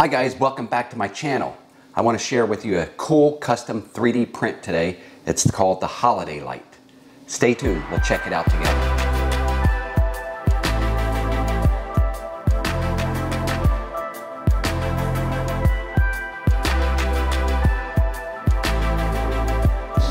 Hi guys, welcome back to my channel. I want to share with you a cool custom 3D print today. It's called the Holiday Light. Stay tuned, we'll check it out together.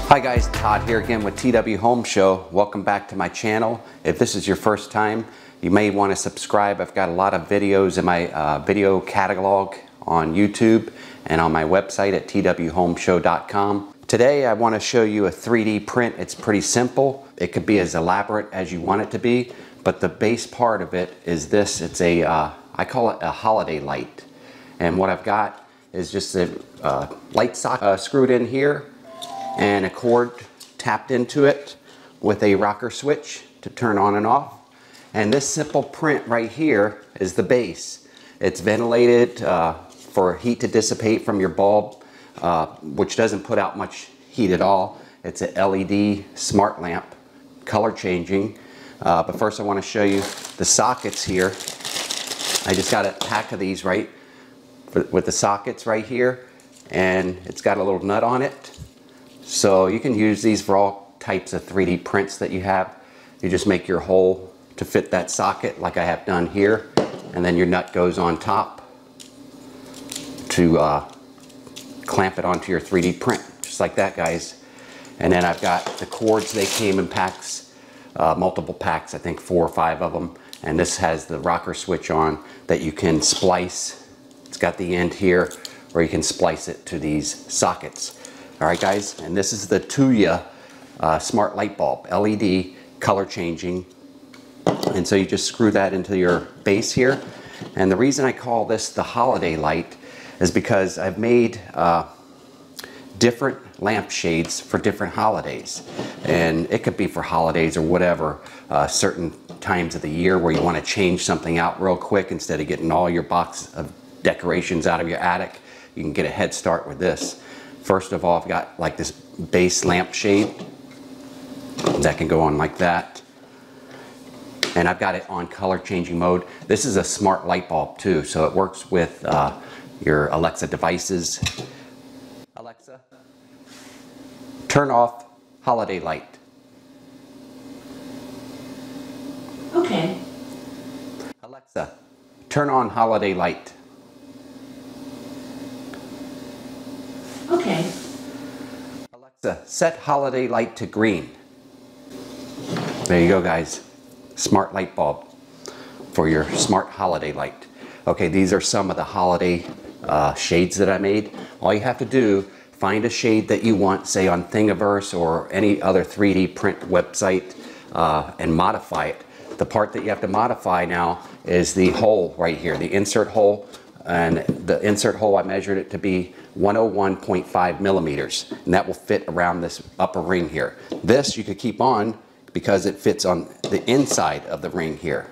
Hi guys, Todd here again with TW Home Show. Welcome back to my channel. If this is your first time, you may want to subscribe. I've got a lot of videos in my uh, video catalog on YouTube and on my website at twhomeshow.com. Today I want to show you a 3D print. It's pretty simple. It could be as elaborate as you want it to be, but the base part of it is this. It's a uh, I call it a holiday light. And what I've got is just a uh, light socket uh, screwed in here and a cord tapped into it with a rocker switch to turn on and off. And this simple print right here is the base. It's ventilated uh, for heat to dissipate from your bulb, uh, which doesn't put out much heat at all. It's an LED smart lamp, color changing. Uh, but first I want to show you the sockets here. I just got a pack of these right with the sockets right here and it's got a little nut on it so you can use these for all types of 3D prints that you have. You just make your hole to fit that socket like I have done here. And then your nut goes on top to uh, clamp it onto your 3D print, just like that guys. And then I've got the cords, they came in packs, uh, multiple packs, I think four or five of them. And this has the rocker switch on that you can splice. It's got the end here where you can splice it to these sockets. All right, guys, and this is the Tuya uh, smart light bulb, LED, color changing. And so you just screw that into your base here. And the reason I call this the holiday light is because I've made uh, different lampshades for different holidays. And it could be for holidays or whatever, uh, certain times of the year where you want to change something out real quick instead of getting all your box of decorations out of your attic. You can get a head start with this. First of all, I've got like this base lampshade that can go on like that. And I've got it on color changing mode. This is a smart light bulb too, so it works with uh, your Alexa devices. Alexa, turn off holiday light. Okay. Alexa, turn on holiday light. Okay. Alexa, set holiday light to green. There you go, guys. Smart light bulb for your smart holiday light. Okay, these are some of the holiday uh, shades that I made. All you have to do, find a shade that you want, say on Thingiverse or any other 3D print website, uh, and modify it. The part that you have to modify now is the hole right here, the insert hole. And the insert hole, I measured it to be 101.5 millimeters, and that will fit around this upper ring here. This you could keep on because it fits on the inside of the ring here.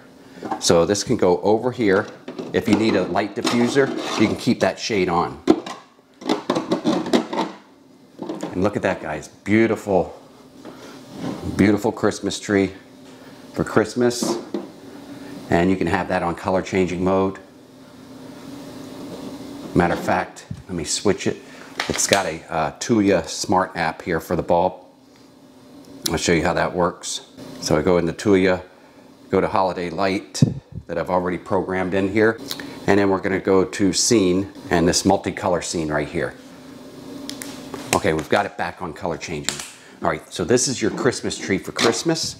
So this can go over here. If you need a light diffuser, you can keep that shade on. And look at that guys, beautiful, beautiful Christmas tree for Christmas. And you can have that on color changing mode. Matter of fact, let me switch it. It's got a uh, Tuya Smart app here for the bulb. I'll show you how that works. So I go into Tuya, go to Holiday Light that I've already programmed in here. And then we're gonna go to Scene and this multicolor scene right here. Okay, we've got it back on color changing. All right, so this is your Christmas tree for Christmas.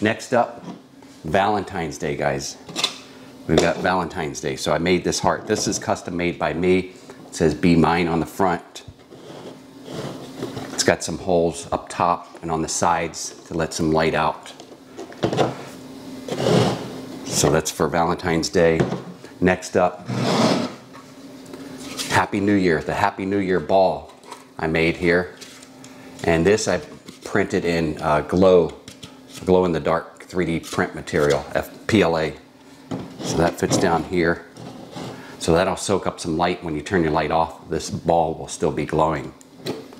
Next up, Valentine's Day, guys. We've got Valentine's Day. So I made this heart. This is custom made by me. It says be mine on the front. Got some holes up top and on the sides to let some light out. So that's for Valentine's Day. Next up, Happy New Year, the Happy New Year ball I made here. And this I printed in uh, glow, glow in the dark 3D print material, PLA. So that fits down here. So that'll soak up some light. When you turn your light off, this ball will still be glowing.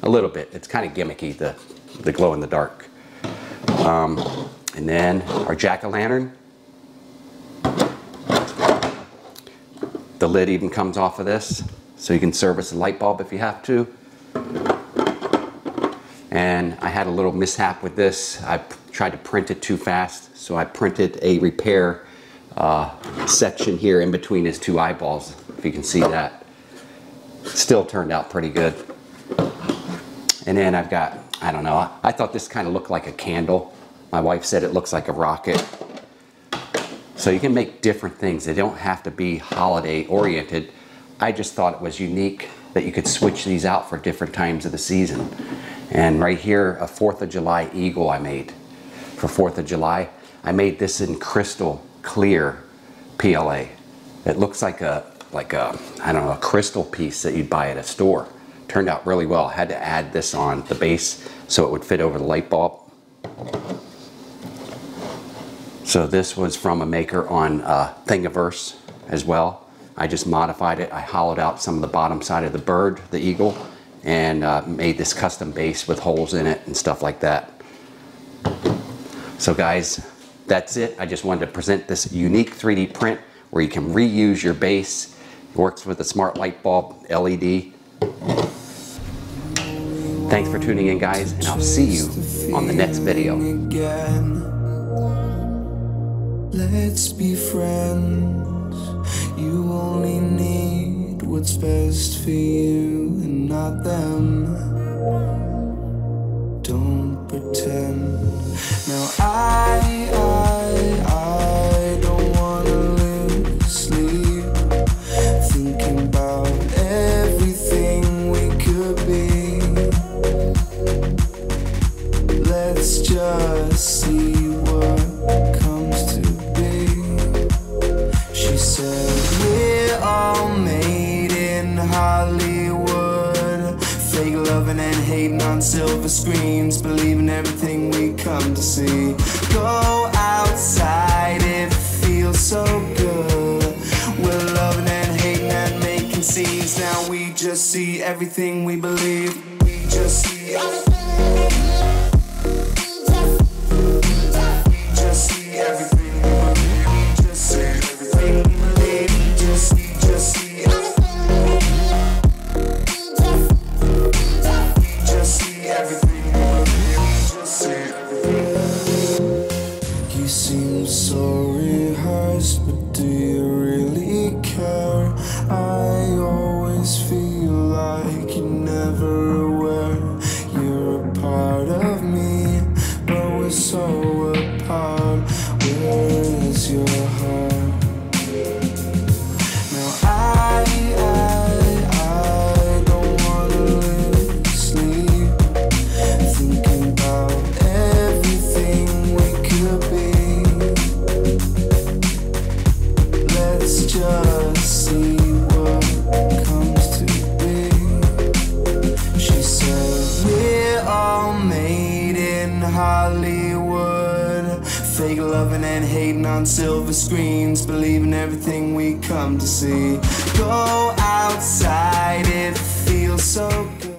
A little bit. It's kind of gimmicky, the, the glow in the dark. Um, and then our jack-o'-lantern. The lid even comes off of this, so you can service a light bulb if you have to. And I had a little mishap with this. I tried to print it too fast, so I printed a repair uh, section here in between his two eyeballs, if you can see that. Still turned out pretty good. And then I've got, I don't know, I thought this kind of looked like a candle. My wife said it looks like a rocket. So you can make different things. They don't have to be holiday oriented. I just thought it was unique that you could switch these out for different times of the season. And right here, a 4th of July eagle I made for 4th of July. I made this in crystal clear PLA. It looks like a, like a, I don't know, a crystal piece that you'd buy at a store. Turned out really well. I had to add this on the base so it would fit over the light bulb. So this was from a maker on uh, Thingiverse as well. I just modified it. I hollowed out some of the bottom side of the bird, the eagle, and uh, made this custom base with holes in it and stuff like that. So guys, that's it. I just wanted to present this unique 3D print where you can reuse your base. It works with a smart light bulb LED. Thanks for tuning in guys, and I'll see you on the next video. Let's be friends. You only need what's best for you and not them. Don't pretend. Now said, We're all made in Hollywood. Fake loving and hating on silver screens. Believing everything we come to see. Go outside, it feels so good. We're loving and hating and making scenes. Now we just see everything we believe. We just see just Fake loving and hating on silver screens. Believing everything we come to see. Go outside, it feels so good.